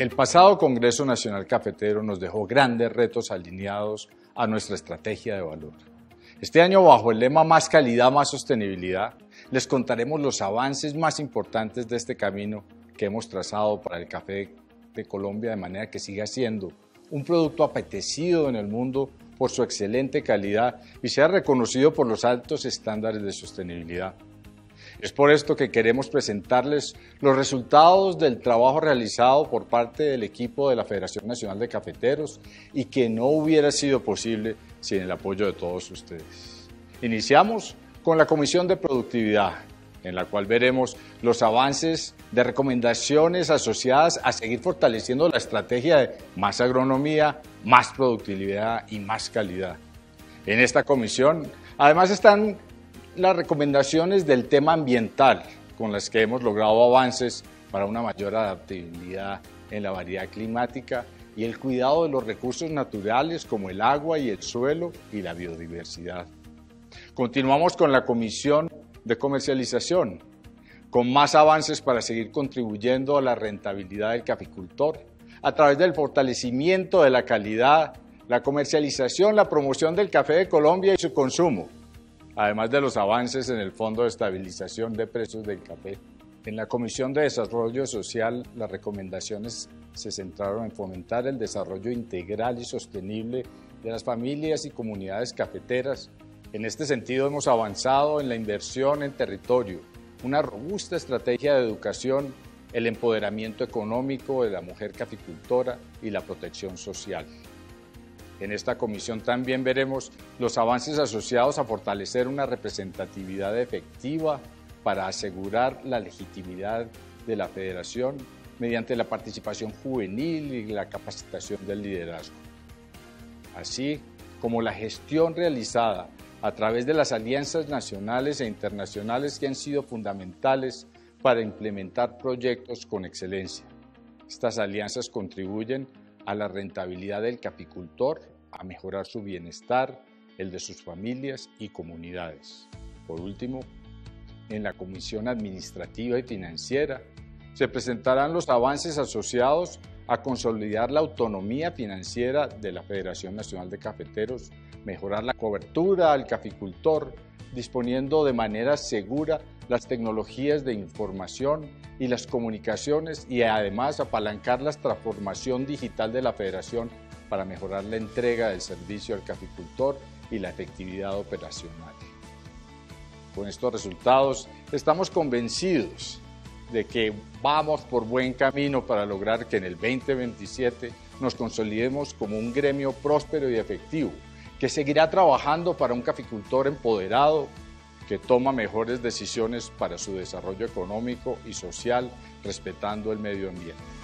El pasado Congreso Nacional Cafetero nos dejó grandes retos alineados a nuestra estrategia de valor. Este año, bajo el lema Más calidad, más sostenibilidad, les contaremos los avances más importantes de este camino que hemos trazado para el café de Colombia de manera que siga siendo un producto apetecido en el mundo por su excelente calidad y sea reconocido por los altos estándares de sostenibilidad. Es por esto que queremos presentarles los resultados del trabajo realizado por parte del equipo de la Federación Nacional de Cafeteros y que no hubiera sido posible sin el apoyo de todos ustedes. Iniciamos con la Comisión de Productividad, en la cual veremos los avances de recomendaciones asociadas a seguir fortaleciendo la estrategia de más agronomía, más productividad y más calidad. En esta comisión, además están las recomendaciones del tema ambiental, con las que hemos logrado avances para una mayor adaptabilidad en la variedad climática y el cuidado de los recursos naturales como el agua y el suelo y la biodiversidad. Continuamos con la Comisión de Comercialización, con más avances para seguir contribuyendo a la rentabilidad del caficultor a través del fortalecimiento de la calidad, la comercialización, la promoción del café de Colombia y su consumo además de los avances en el Fondo de Estabilización de Precios del Café. En la Comisión de Desarrollo Social, las recomendaciones se centraron en fomentar el desarrollo integral y sostenible de las familias y comunidades cafeteras. En este sentido, hemos avanzado en la inversión en territorio, una robusta estrategia de educación, el empoderamiento económico de la mujer caficultora y la protección social. En esta comisión también veremos los avances asociados a fortalecer una representatividad efectiva para asegurar la legitimidad de la federación mediante la participación juvenil y la capacitación del liderazgo, así como la gestión realizada a través de las alianzas nacionales e internacionales que han sido fundamentales para implementar proyectos con excelencia. Estas alianzas contribuyen a la rentabilidad del capicultor, a mejorar su bienestar, el de sus familias y comunidades. Por último, en la Comisión Administrativa y Financiera se presentarán los avances asociados a consolidar la autonomía financiera de la Federación Nacional de Cafeteros, mejorar la cobertura al caficultor, disponiendo de manera segura las tecnologías de información y las comunicaciones y además apalancar la transformación digital de la federación para mejorar la entrega del servicio al caficultor y la efectividad operacional. Con estos resultados estamos convencidos de que vamos por buen camino para lograr que en el 2027 nos consolidemos como un gremio próspero y efectivo, que seguirá trabajando para un caficultor empoderado, que toma mejores decisiones para su desarrollo económico y social respetando el medio ambiente.